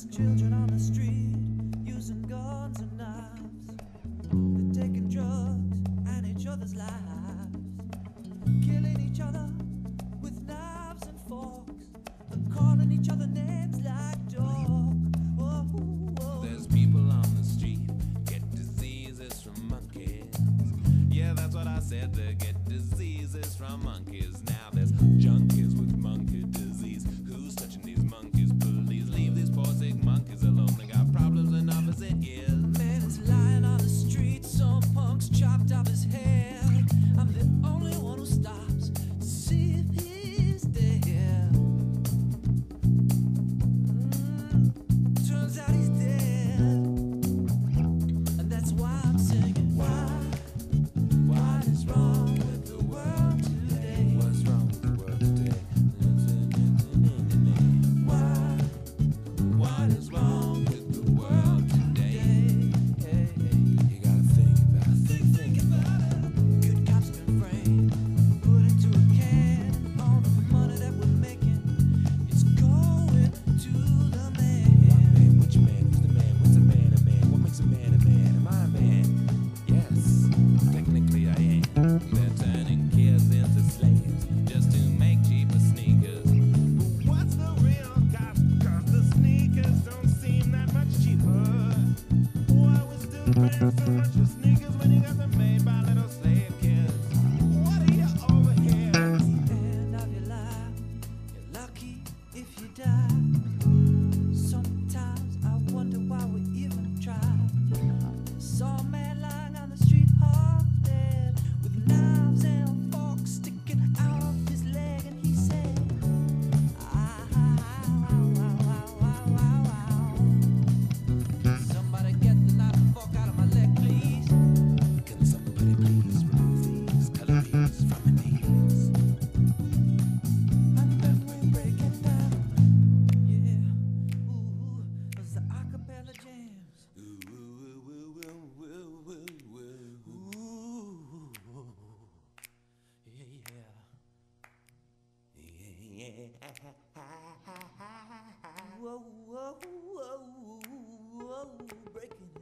There's children on the street using guns and knives. They're taking drugs and each other's lives. Killing each other with knives and forks. And calling each other names like dog. Whoa, oh, oh. whoa. There's people on the street get diseases from monkeys. Yeah, that's what I said. They get diseases from monkeys. top his head. Just niggas when you got whoa, whoa, whoa, whoa, breaking.